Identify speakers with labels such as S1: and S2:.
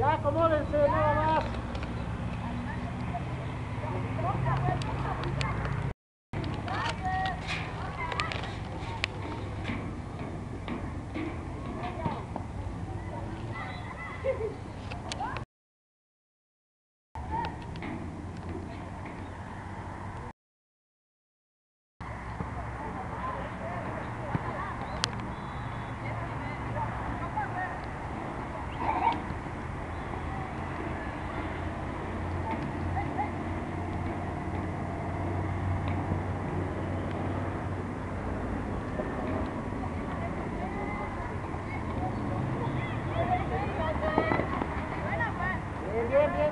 S1: Ya acomódense, nada más. Bien,